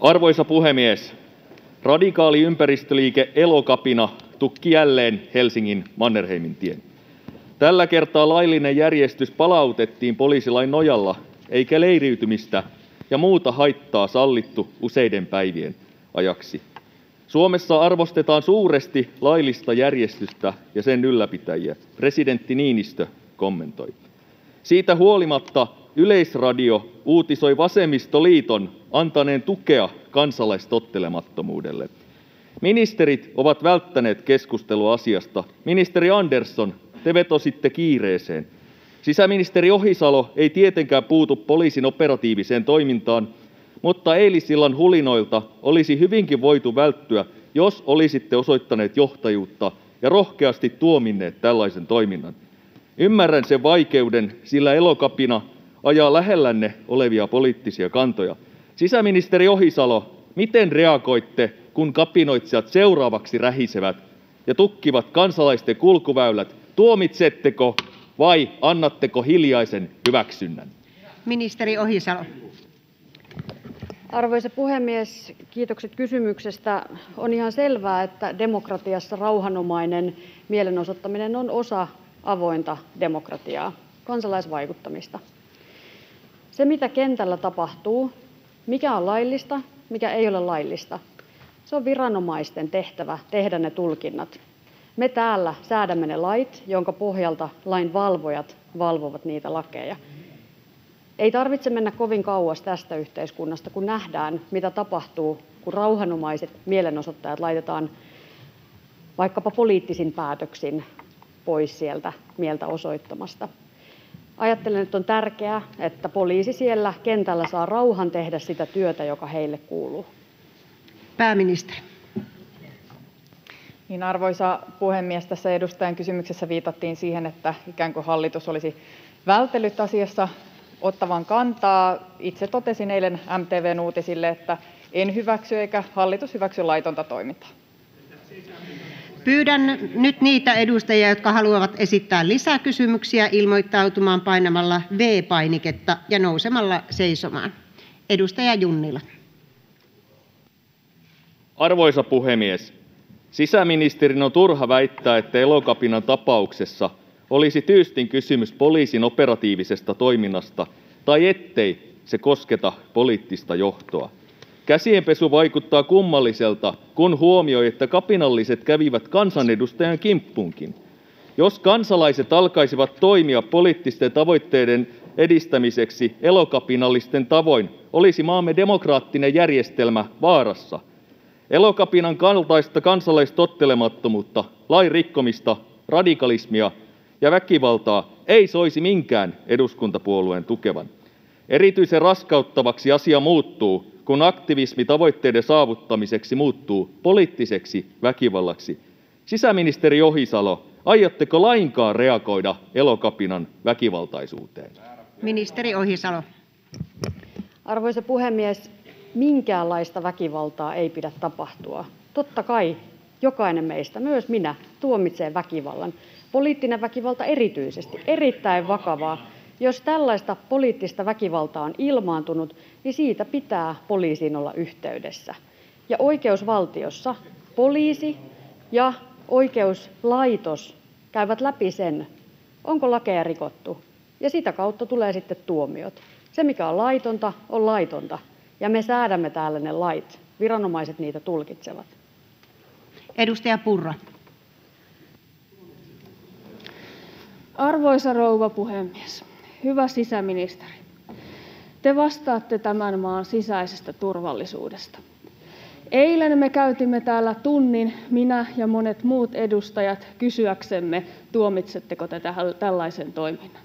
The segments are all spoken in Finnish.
Arvoisa puhemies! Radikaali ympäristöliike Elokapina tukki jälleen Helsingin Mannerheimintien. Tällä kertaa laillinen järjestys palautettiin poliisilain nojalla eikä leiriytymistä ja muuta haittaa sallittu useiden päivien ajaksi. Suomessa arvostetaan suuresti laillista järjestystä ja sen ylläpitäjiä, presidentti Niinistö kommentoi. Siitä huolimatta Yleisradio uutisoi vasemmistoliiton antaneen tukea kansalaistottelemattomuudelle. Ministerit ovat välttäneet keskustelua asiasta. Ministeri Andersson, te vetositte kiireeseen. Sisäministeri Ohisalo ei tietenkään puutu poliisin operatiiviseen toimintaan, mutta eilisillan hulinoilta olisi hyvinkin voitu välttyä, jos olisitte osoittaneet johtajuutta ja rohkeasti tuominneet tällaisen toiminnan. Ymmärrän sen vaikeuden, sillä Elokapina ajaa lähellänne olevia poliittisia kantoja. Sisäministeri Ohisalo, miten reagoitte, kun kapinoitsijat seuraavaksi rähisevät ja tukkivat kansalaisten kulkuväylät? Tuomitsetteko vai annatteko hiljaisen hyväksynnän? Ministeri Ohisalo. Arvoisa puhemies! Kiitokset kysymyksestä. On ihan selvää, että demokratiassa rauhanomainen mielenosoittaminen on osa avointa demokratiaa, kansalaisvaikuttamista. Se, mitä kentällä tapahtuu, mikä on laillista, mikä ei ole laillista, se on viranomaisten tehtävä tehdä ne tulkinnat. Me täällä säädämme ne lait, jonka pohjalta lainvalvojat valvovat niitä lakeja. Ei tarvitse mennä kovin kauas tästä yhteiskunnasta, kun nähdään, mitä tapahtuu, kun rauhanomaiset mielenosoittajat laitetaan vaikkapa poliittisin päätöksin pois sieltä mieltä osoittamasta. Ajattelen, että on tärkeää, että poliisi siellä kentällä saa rauhan tehdä sitä työtä, joka heille kuuluu. Pääministeri. Niin, arvoisa puhemies! Tässä edustajan kysymyksessä viitattiin siihen, että ikään kuin hallitus olisi vältellyt asiassa ottavan kantaa. Itse totesin eilen MTV:n uutisille, että en hyväksy eikä hallitus hyväksy laitonta toimintaa. Pyydän nyt niitä edustajia, jotka haluavat esittää lisäkysymyksiä, ilmoittautumaan painamalla V-painiketta ja nousemalla seisomaan. — Edustaja Junnila. Arvoisa puhemies! Sisäministerin on turha väittää, että Elokapinan tapauksessa olisi tyystin kysymys poliisin operatiivisesta toiminnasta tai ettei se kosketa poliittista johtoa. Käsienpesu vaikuttaa kummalliselta, kun huomioi, että kapinalliset kävivät kansanedustajan kimppuunkin. Jos kansalaiset alkaisivat toimia poliittisten tavoitteiden edistämiseksi elokapinallisten tavoin, olisi maamme demokraattinen järjestelmä vaarassa. Elokapinan kaltaista kansalaistottelemattomuutta, lain rikkomista, radikalismia ja väkivaltaa ei soisi minkään eduskuntapuolueen tukevan. Erityisen raskauttavaksi asia muuttuu, kun aktivismi tavoitteiden saavuttamiseksi muuttuu poliittiseksi väkivallaksi. Sisäministeri Ohisalo, aiotteko lainkaan reagoida Elokapinan väkivaltaisuuteen? Ministeri Ohisalo. Arvoisa puhemies! Minkäänlaista väkivaltaa ei pidä tapahtua. Totta kai jokainen meistä, myös minä, tuomitsee väkivallan, poliittinen väkivalta erityisesti, erittäin vakavaa. Jos tällaista poliittista väkivaltaa on ilmaantunut, niin siitä pitää poliisiin olla yhteydessä. Ja oikeusvaltiossa poliisi ja oikeuslaitos käyvät läpi sen, onko lakeja rikottu, ja sitä kautta tulee sitten tuomiot. Se, mikä on laitonta, on laitonta, ja me säädämme täällä ne lait. Viranomaiset niitä tulkitsevat. Edustaja Purra. Arvoisa rouva puhemies! Hyvä sisäministeri, te vastaatte tämän maan sisäisestä turvallisuudesta. Eilen me käytimme täällä tunnin, minä ja monet muut edustajat, kysyäksemme, tuomitsetteko te tällaisen toiminnan.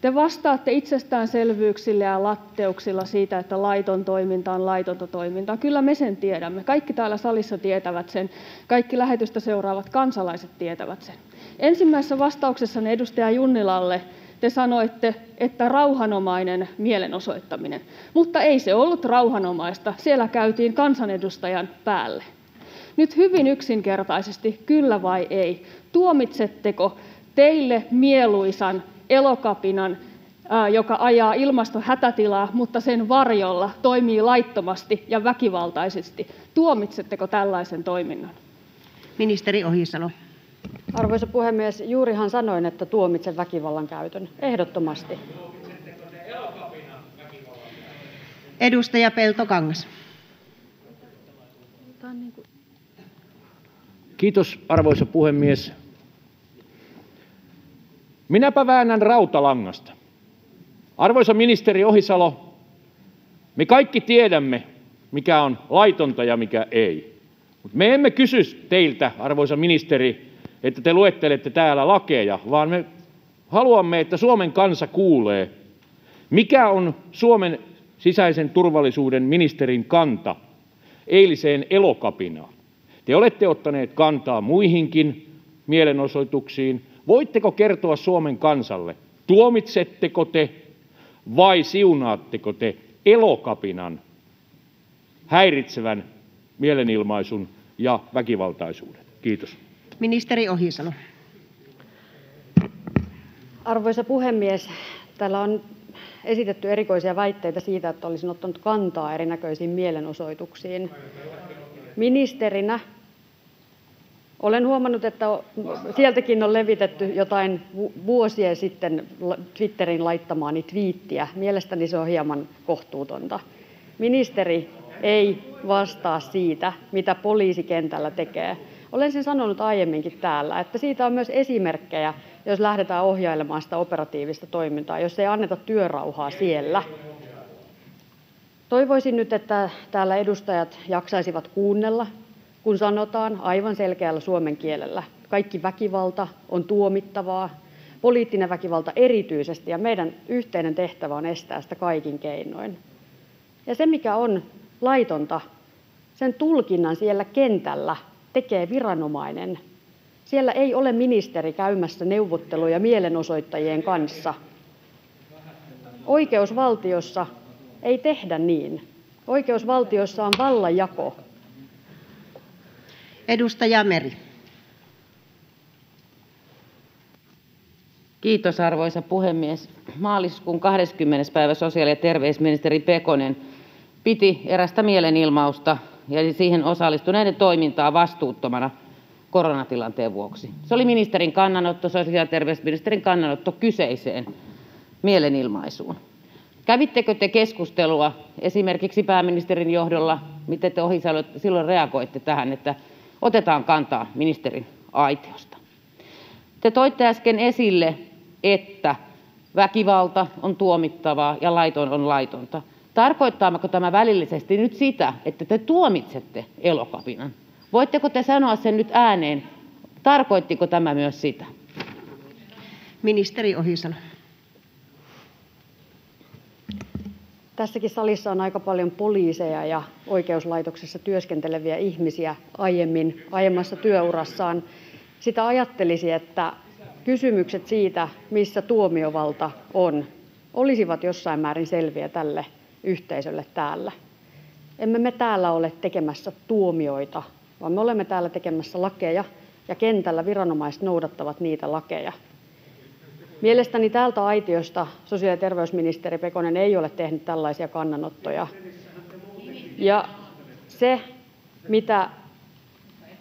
Te vastaatte itsestäänselvyyksillä ja latteuksilla siitä, että laiton toiminta on laitonta toimintaa. Kyllä me sen tiedämme. Kaikki täällä salissa tietävät sen. Kaikki lähetystä seuraavat kansalaiset tietävät sen. Ensimmäisessä vastauksessanne edustaja Junnilalle te sanoitte, että rauhanomainen mielenosoittaminen, mutta ei se ollut rauhanomaista. Siellä käytiin kansanedustajan päälle. Nyt hyvin yksinkertaisesti, kyllä vai ei, tuomitsetteko teille mieluisan Elokapinan joka ajaa ilmastohätätilaa mutta sen varjolla toimii laittomasti ja väkivaltaisesti. Tuomitsetteko tällaisen toiminnan? Ministeri Ohisalo. Arvoisa puhemies! Juurihan sanoin, että tuomitsen väkivallan käytön, ehdottomasti. Edustaja Peltokangas. Kiitos, arvoisa puhemies! Minäpä väännän rautalangasta. Arvoisa ministeri Ohisalo, me kaikki tiedämme, mikä on laitonta ja mikä ei. Mutta me emme kysy teiltä, arvoisa ministeri, että te luettelette täällä lakeja, vaan me haluamme, että Suomen kansa kuulee, mikä on Suomen sisäisen turvallisuuden ministerin kanta eiliseen Elokapinaan. Te olette ottaneet kantaa muihinkin mielenosoituksiin. Voitteko kertoa Suomen kansalle, tuomitsetteko te vai siunaatteko te Elokapinan häiritsevän mielenilmaisun ja väkivaltaisuuden? — Kiitos. Ministeri Ohisalo. Arvoisa puhemies! Täällä on esitetty erikoisia väitteitä siitä, että olisin ottanut kantaa erinäköisiin mielenosoituksiin. Ministerinä olen huomannut, että sieltäkin on levitetty jotain vuosia sitten Twitteriin laittamaani tviittiä. Mielestäni se on hieman kohtuutonta. Ministeri ei vastaa siitä, mitä poliisi kentällä tekee. Olen sen sanonut aiemminkin täällä, että siitä on myös esimerkkejä, jos lähdetään ohjailemaan sitä operatiivista toimintaa, jos ei anneta työrauhaa siellä. Toivoisin nyt, että täällä edustajat jaksaisivat kuunnella, kun sanotaan aivan selkeällä suomen kielellä: kaikki väkivalta on tuomittavaa, poliittinen väkivalta erityisesti, ja meidän yhteinen tehtävä on estää sitä kaikin keinoin. Ja se, mikä on laitonta, sen tulkinnan siellä kentällä tekee viranomainen. Siellä ei ole ministeri käymässä neuvotteluja mielenosoittajien kanssa. Oikeusvaltiossa ei tehdä niin. Oikeusvaltiossa on vallanjako. Edustaja Meri. Kiitos, arvoisa puhemies! Maaliskuun 20. päivä sosiaali- ja terveysministeri Pekonen piti erästä mielenilmausta ja siihen osallistuneiden toimintaa vastuuttomana koronatilanteen vuoksi. Se oli ministerin kannanotto, sosiaali- ja terveysministerin kannanotto kyseiseen mielenilmaisuun. Kävittekö te keskustelua esimerkiksi pääministerin johdolla? Miten te, Ohisalo, silloin reagoitte tähän, että otetaan kantaa ministerin aitiosta? Te toitte äsken esille, että väkivalta on tuomittavaa ja laiton on laitonta. Tarkoittaako tämä välillisesti nyt sitä, että te tuomitsette Elokapinan? Voitteko te sanoa sen nyt ääneen? Tarkoittiko tämä myös sitä? Ministeri Ohisalo. Tässäkin salissa on aika paljon poliiseja ja oikeuslaitoksessa työskenteleviä ihmisiä aiemmin, aiemmassa työurassaan. Sitä ajattelisi, että kysymykset siitä, missä tuomiovalta on, olisivat jossain määrin selviä tälle yhteisölle täällä. Emme me täällä ole tekemässä tuomioita, vaan me olemme täällä tekemässä lakeja, ja kentällä viranomaiset noudattavat niitä lakeja. Mielestäni täältä aitiosta sosiaali- ja terveysministeri Pekonen ei ole tehnyt tällaisia kannanottoja. Ja se, mitä,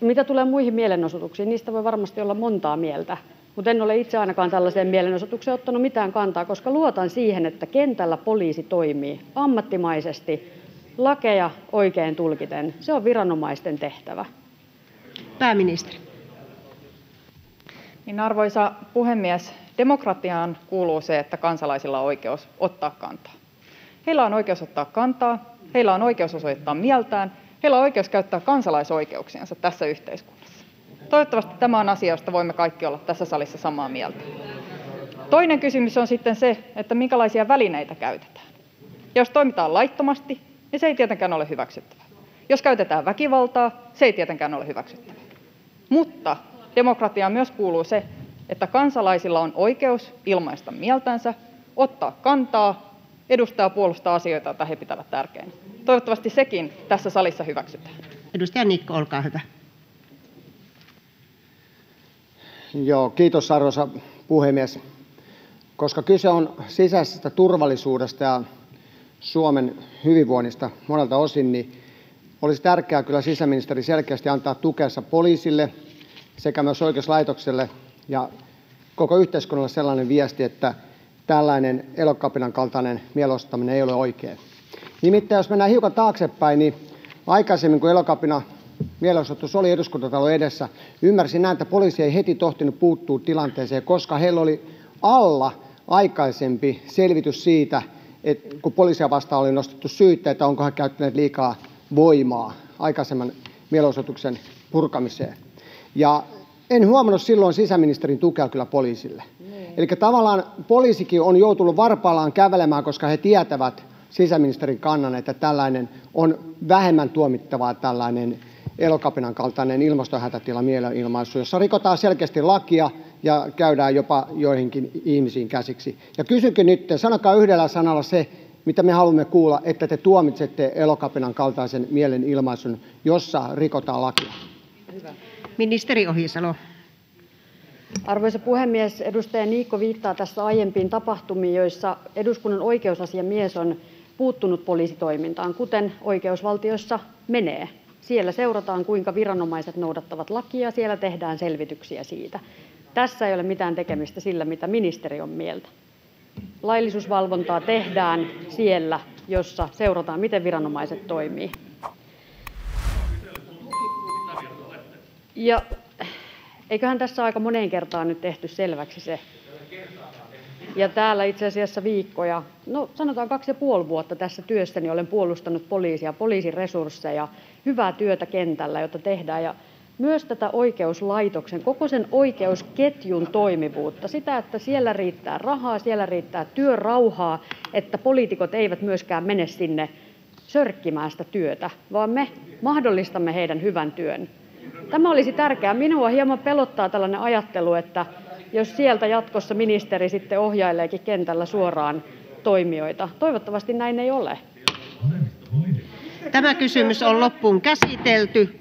mitä tulee muihin mielenosoituksiin, niistä voi varmasti olla montaa mieltä, mutta en ole itse ainakaan tällaiseen mielenosoitukseen ottanut mitään kantaa, koska luotan siihen, että kentällä poliisi toimii ammattimaisesti, lakeja oikein tulkiten. Se on viranomaisten tehtävä. Pääministeri. Arvoisa puhemies! Demokratiaan kuuluu se, että kansalaisilla on oikeus ottaa kantaa. Heillä on oikeus ottaa kantaa, heillä on oikeus osoittaa mieltään, heillä on oikeus käyttää kansalaisoikeuksiansa tässä yhteiskunnassa. Toivottavasti tämä on asia, josta voimme kaikki olla tässä salissa samaa mieltä. Toinen kysymys on sitten se, minkälaisia välineitä käytetään. Jos toimitaan laittomasti, niin se ei tietenkään ole hyväksyttävää. Jos käytetään väkivaltaa, se ei tietenkään ole hyväksyttävää. Mutta demokratiaan myös kuuluu se, että kansalaisilla on oikeus ilmaista mieltänsä, ottaa kantaa, edustaa ja puolustaa asioita, joita he pitävät tärkeinä. Toivottavasti sekin tässä salissa hyväksytään. Edustaja Niikko, olkaa hyvä. Kiitos, arvoisa puhemies! Koska kyse on sisäisestä turvallisuudesta ja Suomen hyvinvoinnista monelta osin, niin olisi tärkeää kyllä, sisäministeri, selkeästi antaa tukensa poliisille sekä myös oikeuslaitokselle ja koko yhteiskunnalle sellainen viesti, että tällainen Elokapinan kaltainen mielenosoittaminen ei ole oikein. Nimittäin jos mennään hiukan taaksepäin, niin aikaisemmin, kun Elokapina mielenosoitus oli Eduskuntatalon edessä, ymmärsin näin, että poliisi ei heti tohtinut puuttua tilanteeseen, koska heillä oli alla aikaisempi selvitys siitä, että kun poliisia vastaan oli nostettu syytteitä, onko he käyttäneet liikaa voimaa aikaisemman mielenosoituksen purkamiseen. Ja en huomannut silloin sisäministerin tukea kyllä poliisille. Eli tavallaan poliisikin on joutunut varpaillaan kävelemään, koska he tietävät sisäministerin kannan, että tällainen on vähemmän tuomittavaa tällainen elokapinan kaltainen ilmastohätätila mielenilmaisu, jossa rikotaan selkeästi lakia ja käydään jopa joihinkin ihmisiin käsiksi. Ja kysynkin nyt, sanokaa yhdellä sanalla se, mitä me haluamme kuulla, että te tuomitsette elokapinan kaltaisen mielenilmaisun, jossa rikotaan lakia. Ministeri Ohisalo. Arvoisa puhemies! Edustaja Niikko viittaa tässä aiempiin tapahtumiin, joissa eduskunnan oikeusasiamies on puuttunut poliisitoimintaan, kuten oikeusvaltiossa menee. Siellä seurataan, kuinka viranomaiset noudattavat lakia, siellä tehdään selvityksiä siitä. Tässä ei ole mitään tekemistä sillä, mitä ministeri on mieltä. Laillisuusvalvontaa tehdään siellä, jossa seurataan, miten viranomaiset toimivat. Ja eiköhän tässä aika moneen kertaan nyt tehty selväksi se, ja täällä itse asiassa viikkoja, no sanotaan kaksi ja puoli vuotta tässä työssäni olen puolustanut poliisia, poliisin resursseja, hyvää työtä kentällä, jota tehdään, ja myös tätä oikeuslaitoksen, koko sen oikeusketjun toimivuutta, sitä, että siellä riittää rahaa, siellä riittää työrauhaa, että poliitikot eivät myöskään mene sinne sörkkimään sitä työtä, vaan me mahdollistamme heidän hyvän työn. Tämä olisi tärkeää. Minua hieman pelottaa tällainen ajattelu, että jos sieltä jatkossa ministeri sitten ohjaileekin kentällä suoraan toimijoita. Toivottavasti näin ei ole. Loppuun käsitelty.